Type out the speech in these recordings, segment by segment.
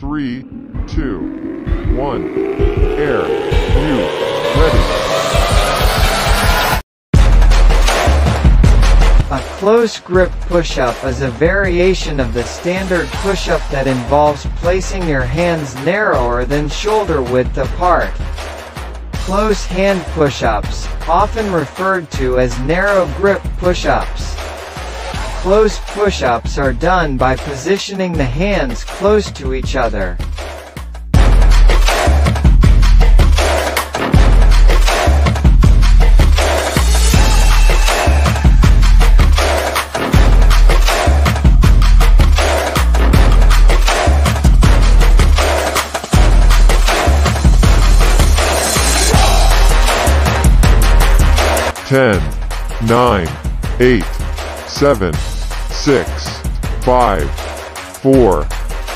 Three, two, one. Air. You. Ready. A close grip push-up is a variation of the standard push-up that involves placing your hands narrower than shoulder width apart. Close hand push-ups, often referred to as narrow grip push-ups. Close push-ups are done by positioning the hands close to each other. Ten, nine, eight, seven, six, five, four,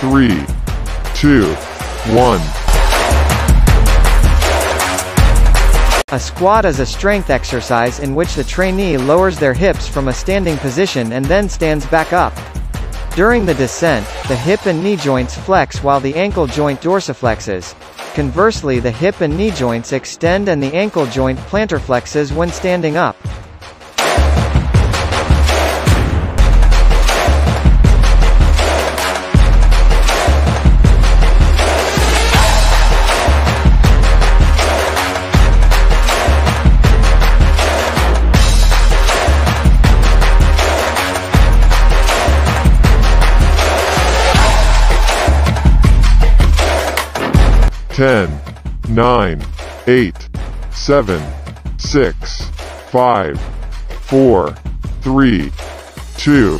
three, two, one. A squat is a strength exercise in which the trainee lowers their hips from a standing position and then stands back up. During the descent, the hip and knee joints flex while the ankle joint dorsiflexes. Conversely the hip and knee joints extend and the ankle joint plantarflexes when standing up. Ten, nine, eight, seven, six, five, four, three, two,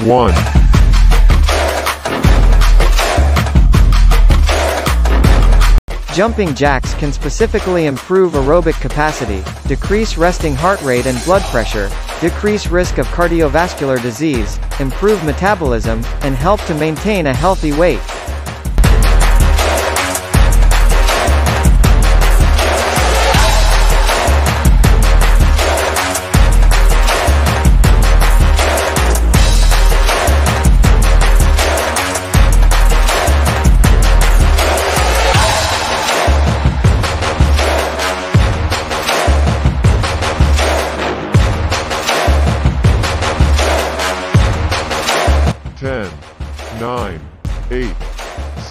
one. Jumping jacks can specifically improve aerobic capacity, decrease resting heart rate and blood pressure, decrease risk of cardiovascular disease, improve metabolism, and help to maintain a healthy weight.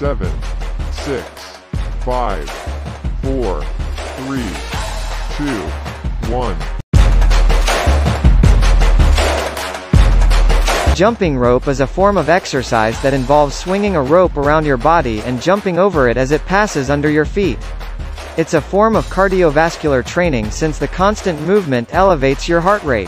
Seven, six, five, four, three, two, one. Jumping rope is a form of exercise that involves swinging a rope around your body and jumping over it as it passes under your feet. It's a form of cardiovascular training since the constant movement elevates your heart rate.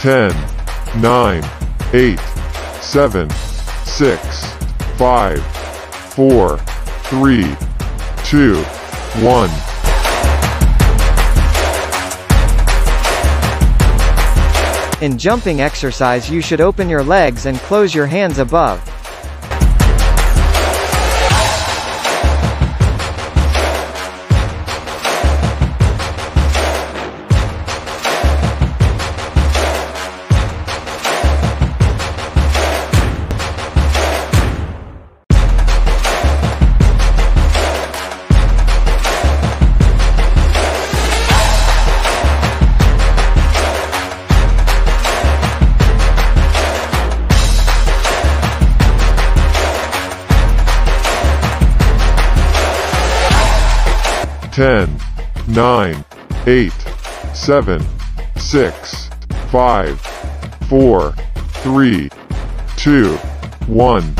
Ten, nine, eight, seven, six, five, four, three, two, one. In jumping exercise you should open your legs and close your hands above. Ten, nine, eight, seven, six, five, four, three, two, one.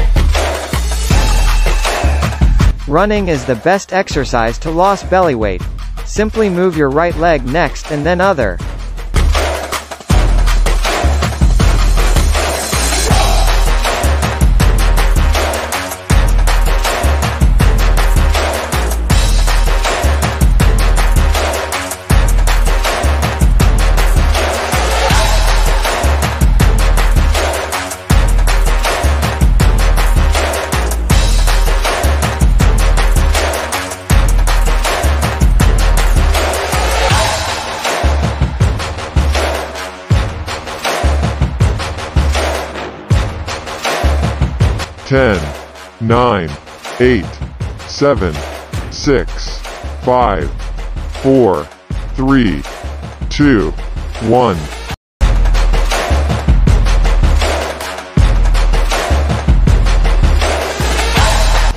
Running is the best exercise to lose belly weight. Simply move your right leg next and then other. 10, 9, 8, 7, 6, 5, 4, 3, 2, 1.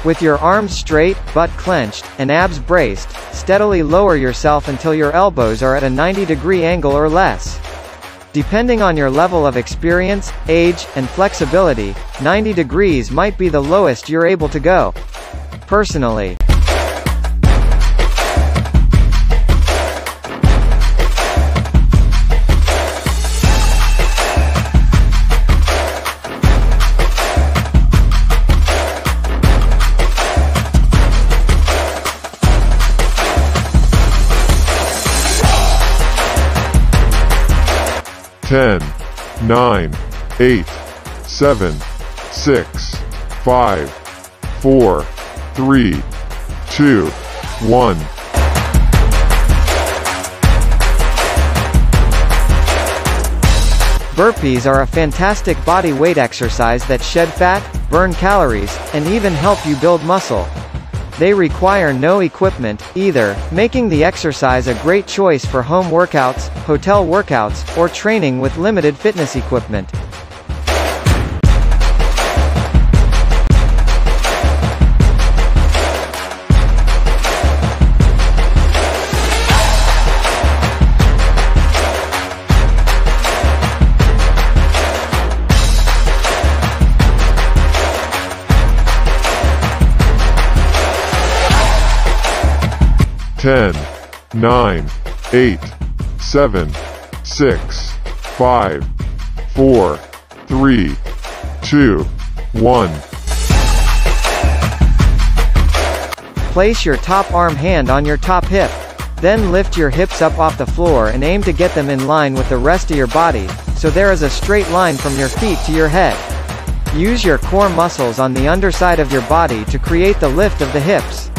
With your arms straight, butt clenched, and abs braced, steadily lower yourself until your elbows are at a 90 degree angle or less. Depending on your level of experience, age, and flexibility, 90 degrees might be the lowest you're able to go. Personally, 10, 9, 8, 7, 6, 5, 4, 3, 2, 1. Burpees are a fantastic body weight exercise that shed fat, burn calories, and even help you build muscle. They require no equipment, either, making the exercise a great choice for home workouts, hotel workouts, or training with limited fitness equipment. Ten, nine, eight, seven, six, five, four, three, two, one. Place your top arm hand on your top hip. Then lift your hips up off the floor and aim to get them in line with the rest of your body, so there is a straight line from your feet to your head. Use your core muscles on the underside of your body to create the lift of the hips.